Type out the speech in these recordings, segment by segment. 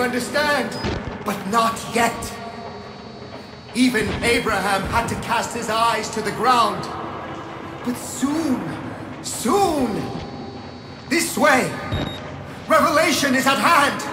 understand, but not yet. Even Abraham had to cast his eyes to the ground. But soon, soon, this way, revelation is at hand.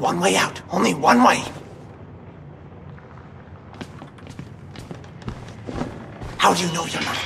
One way out. Only one way. How do you know you're not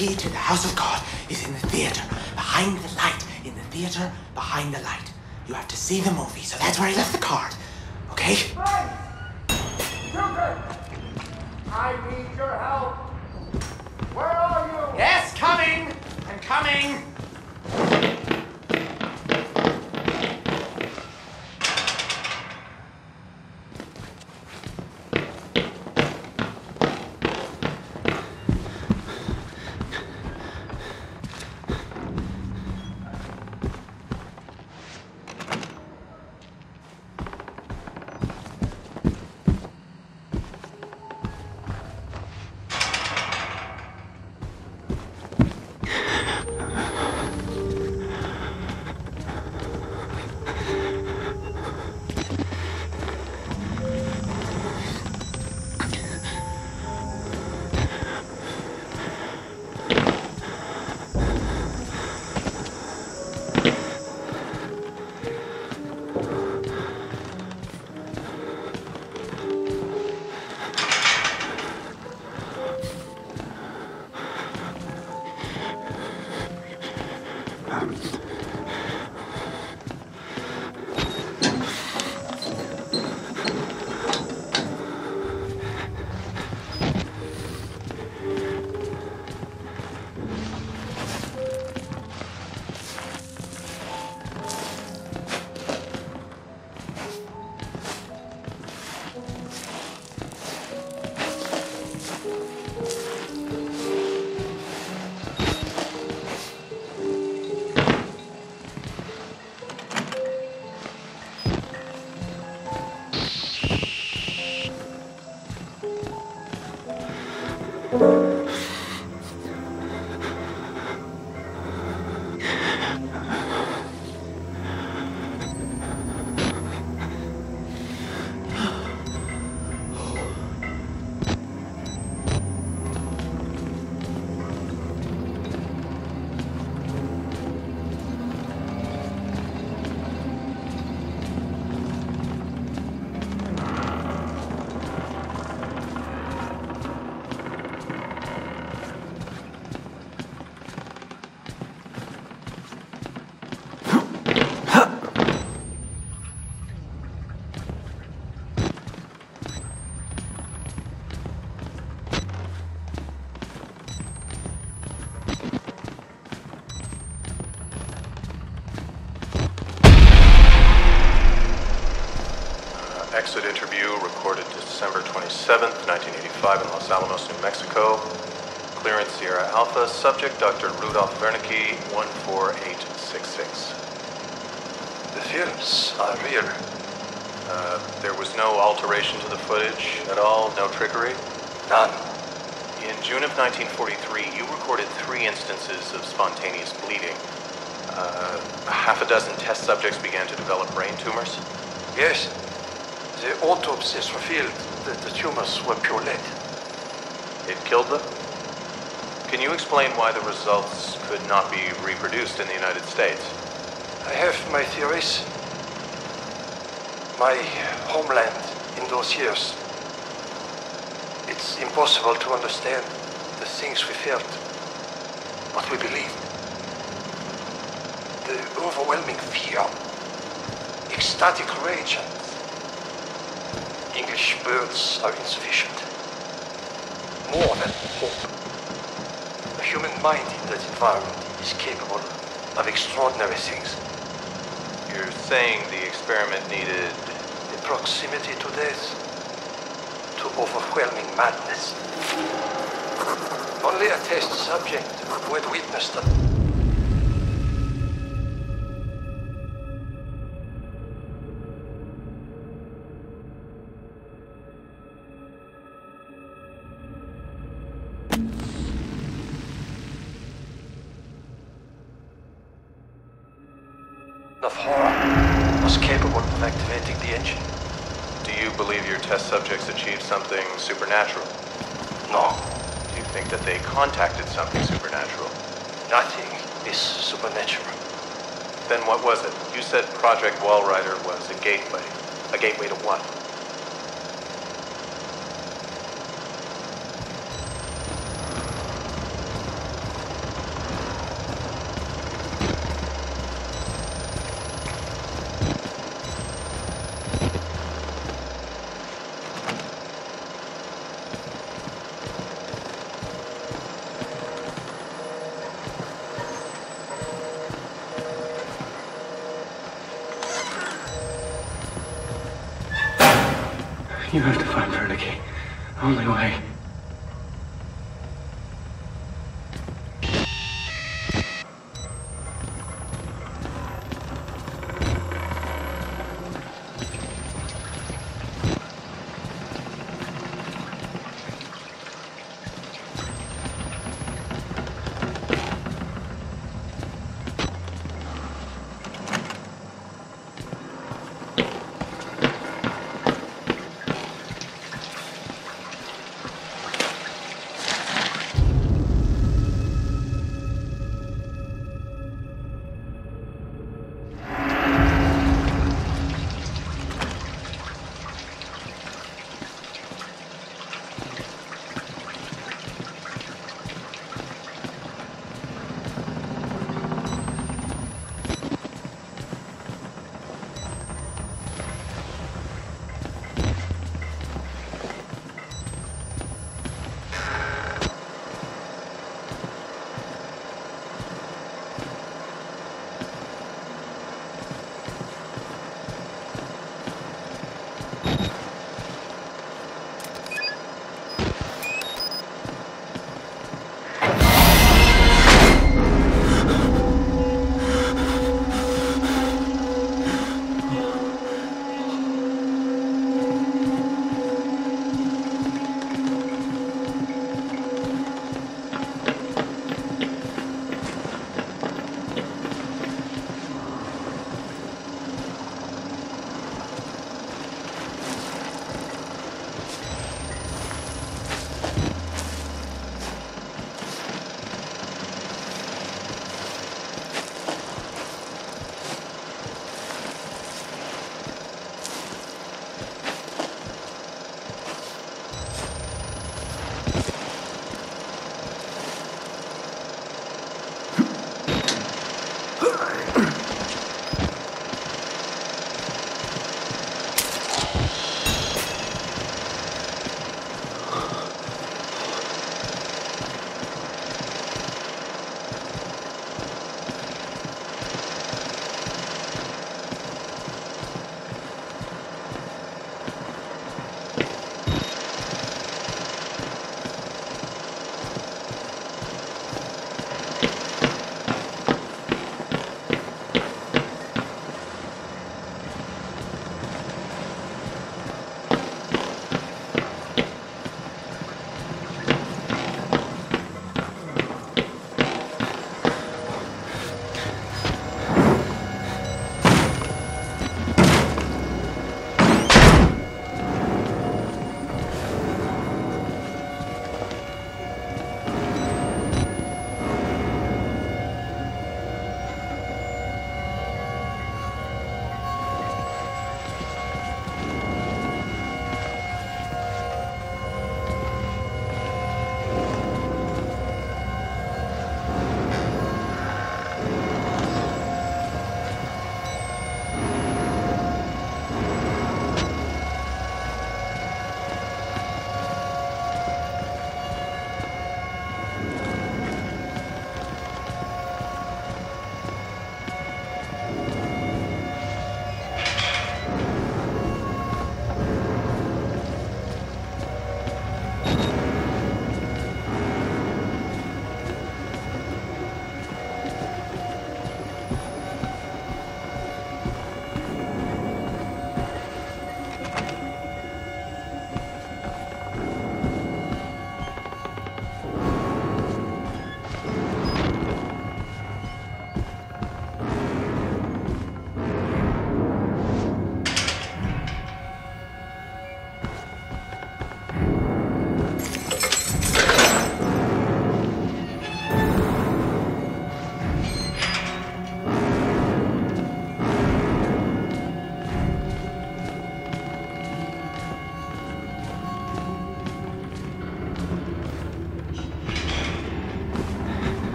key to the house of God is in the theater, behind the light. In the theater, behind the light. You have to see the movie, so that's where I left the Exit interview recorded December 27th, 1985 in Los Alamos, New Mexico. Clearance Sierra Alpha. Subject Dr. Rudolf Wernicke, 14866. The films are real. Uh, there was no alteration to the footage at all, no trickery. None. In June of 1943, you recorded three instances of spontaneous bleeding. Uh, half a dozen test subjects began to develop brain tumors. Yes. The autopsies revealed that the tumors were pure lead. It killed them? Can you explain why the results could not be reproduced in the United States? I have my theories. My homeland in those years. It's impossible to understand the things we felt, what we believed. The overwhelming fear, ecstatic rage, and English words are insufficient. More than hope. The human mind in that environment is capable of extraordinary things. You're saying the experiment needed. The proximity to death, to overwhelming madness. Only a test subject who had witnessed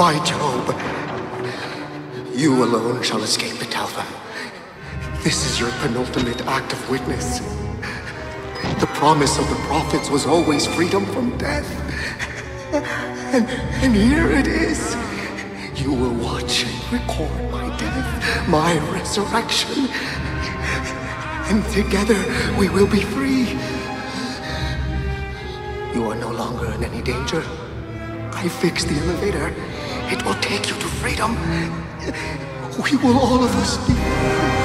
My Job. You alone shall escape the. This is your penultimate act of witness. The promise of the prophets was always freedom from death. And, and here it is. You will watch and record my death, my resurrection. And together we will be free. You are no longer in any danger. I fixed the elevator. It will take you to freedom. We will all of us be free.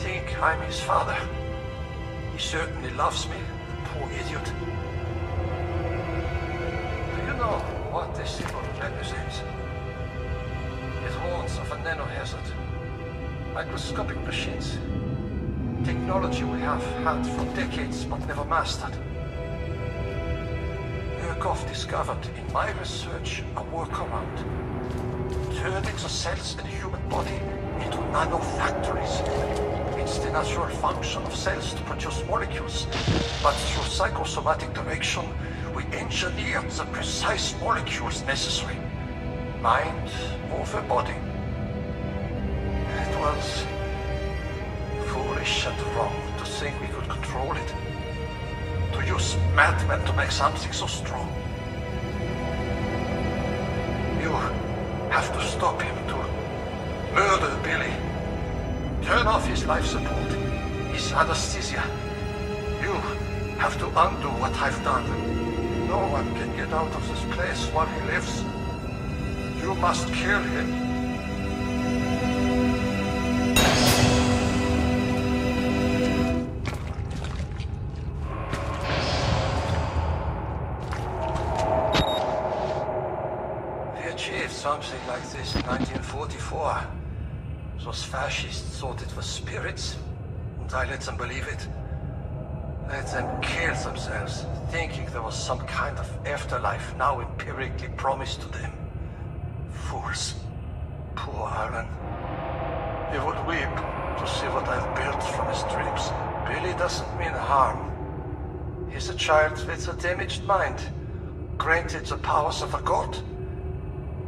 Think I'm his father. He certainly loves me, the poor idiot. Do you know what this symbol represents? It warns of a nanohazard. Microscopic machines. Technology we have had for decades but never mastered. Murkoff discovered in my research a workaround. Turning the cells in the human body into nanofactories. It's the natural function of cells to produce molecules. But through psychosomatic direction, we engineered the precise molecules necessary. Mind over body. It was foolish and wrong to think we could control it. To use madmen to make something so strong. You have to stop him to murder Billy. Turn off his life support, his anesthesia. You have to undo what I've done. No one can get out of this place while he lives. You must kill him. We achieved something like this in 1944. Those fascists thought it was spirits, and I let them believe it. Let them kill themselves, thinking there was some kind of afterlife now empirically promised to them. Fools. Poor Alan. He would weep to see what I've built from his dreams. Billy doesn't mean harm. He's a child with a damaged mind, granted the powers of a god.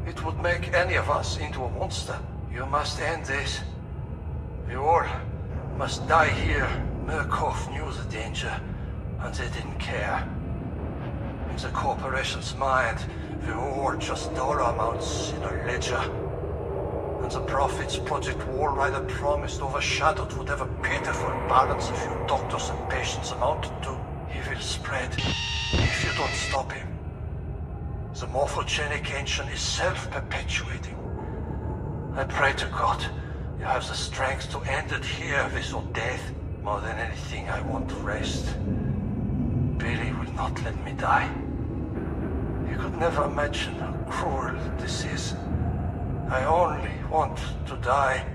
It would make any of us into a monster. You must end this. We all must die here. Murkoff knew the danger, and they didn't care. In the corporation's mind, we all just dollar amounts in a ledger. And the profits Project Walrider promised overshadowed whatever pitiful balance a few doctors and patients amounted to. He will spread if you don't stop him. The morphogenic engine is self-perpetuating. I pray to God you have the strength to end it here with your death. More than anything, I want to rest. Billy will not let me die. You could never imagine how cruel this is. I only want to die.